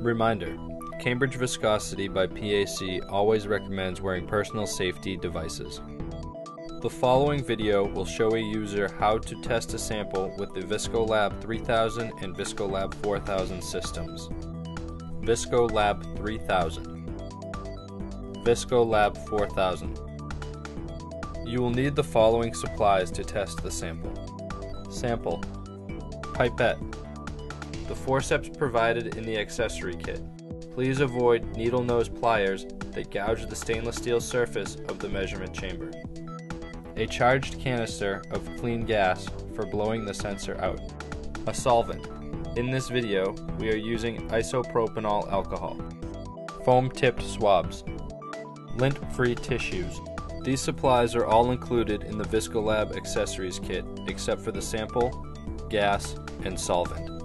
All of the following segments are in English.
Reminder Cambridge Viscosity by PAC always recommends wearing personal safety devices. The following video will show a user how to test a sample with the ViscoLab 3000 and ViscoLab 4000 systems. ViscoLab 3000 ViscoLab 4000 You will need the following supplies to test the sample. Sample Pipette The forceps provided in the accessory kit. Please avoid needle nose pliers that gouge the stainless steel surface of the measurement chamber. A charged canister of clean gas for blowing the sensor out. A solvent. In this video, we are using isopropanol alcohol. Foam tipped swabs. Lint free tissues. These supplies are all included in the ViscoLab accessories kit except for the sample, gas, and solvent.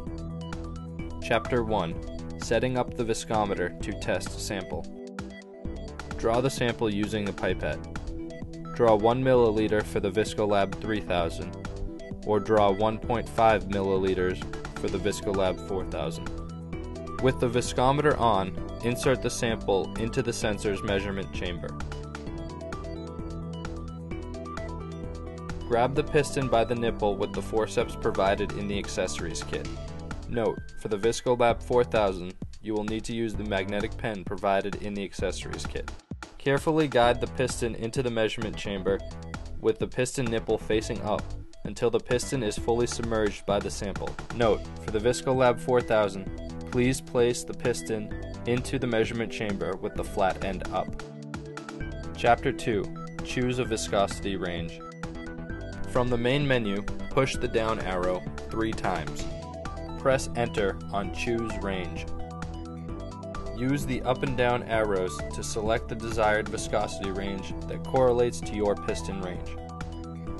Chapter 1 setting up the viscometer to test sample. Draw the sample using the pipette. Draw 1 milliliter for the ViscoLab 3000, or draw 1.5 milliliters for the ViscoLab 4000. With the viscometer on, insert the sample into the sensor's measurement chamber. Grab the piston by the nipple with the forceps provided in the accessories kit. Note, for the ViscoLab 4000, you will need to use the magnetic pen provided in the accessories kit. Carefully guide the piston into the measurement chamber with the piston nipple facing up until the piston is fully submerged by the sample. Note, for the ViscoLab 4000, please place the piston into the measurement chamber with the flat end up. Chapter 2 Choose a viscosity range. From the main menu, push the down arrow three times press enter on choose range. Use the up and down arrows to select the desired viscosity range that correlates to your piston range.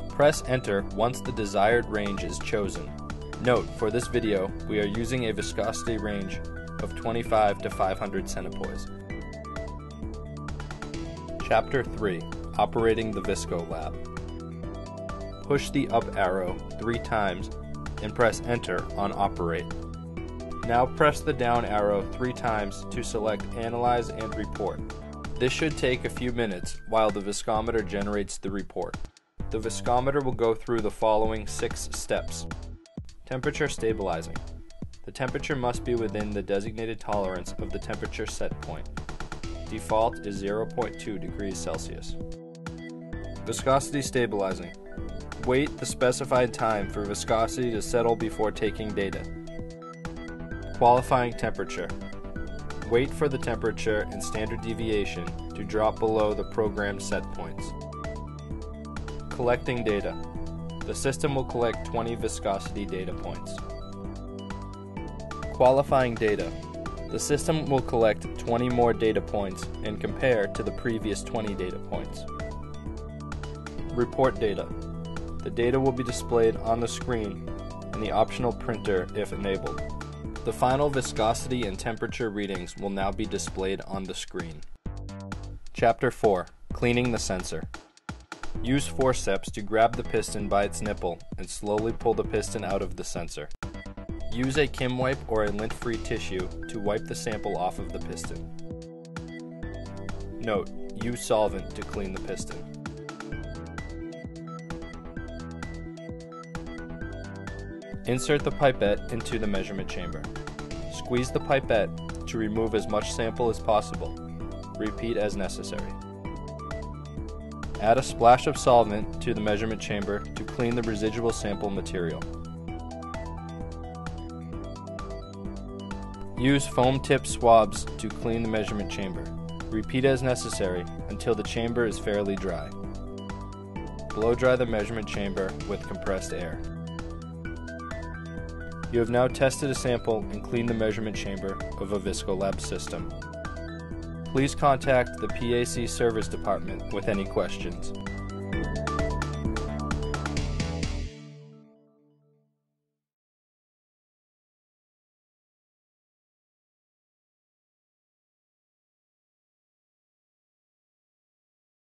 Press enter once the desired range is chosen. Note, for this video, we are using a viscosity range of 25 to 500 centipoise. Chapter 3 Operating the Visco Lab. Push the up arrow three times and press Enter on Operate. Now press the down arrow three times to select Analyze and Report. This should take a few minutes while the viscometer generates the report. The viscometer will go through the following six steps. Temperature stabilizing. The temperature must be within the designated tolerance of the temperature set point. Default is 0.2 degrees Celsius. Viscosity stabilizing. Wait the specified time for viscosity to settle before taking data. Qualifying temperature. Wait for the temperature and standard deviation to drop below the programmed set points. Collecting data. The system will collect 20 viscosity data points. Qualifying data. The system will collect 20 more data points and compare to the previous 20 data points. Report data. The data will be displayed on the screen in the optional printer if enabled. The final viscosity and temperature readings will now be displayed on the screen. Chapter 4 Cleaning the Sensor Use forceps to grab the piston by its nipple and slowly pull the piston out of the sensor. Use a Kim wipe or a lint-free tissue to wipe the sample off of the piston. Note, use solvent to clean the piston. Insert the pipette into the measurement chamber. Squeeze the pipette to remove as much sample as possible. Repeat as necessary. Add a splash of solvent to the measurement chamber to clean the residual sample material. Use foam tip swabs to clean the measurement chamber. Repeat as necessary until the chamber is fairly dry. Blow dry the measurement chamber with compressed air. You have now tested a sample and cleaned the measurement chamber of a ViscoLab system. Please contact the PAC Service Department with any questions.